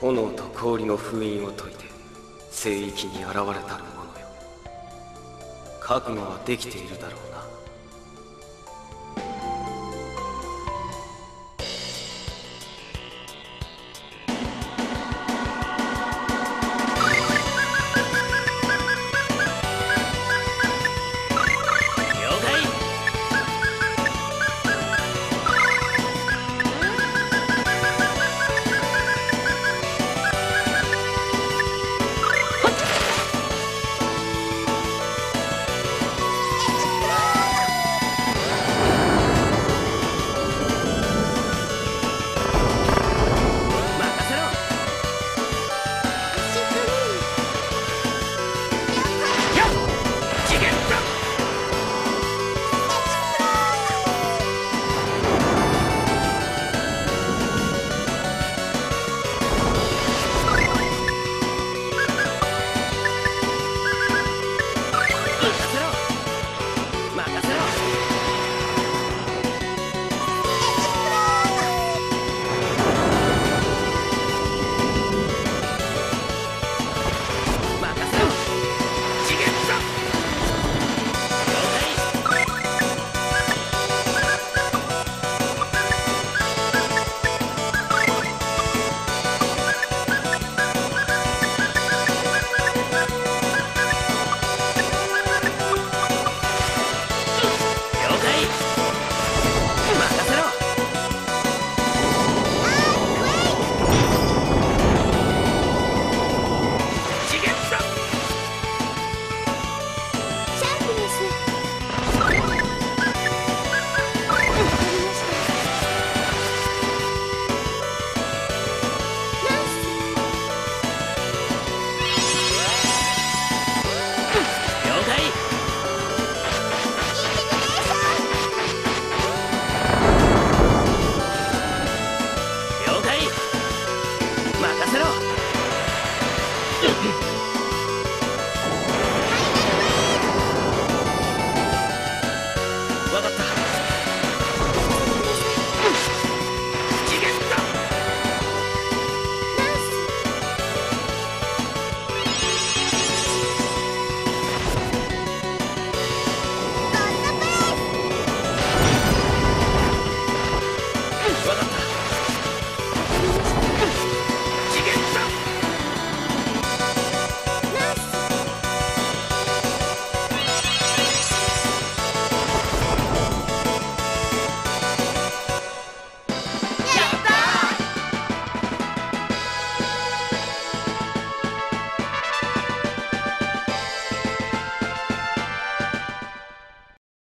炎と氷の封印を解いて聖域に現れたる者よ。覚悟はできているだろうな。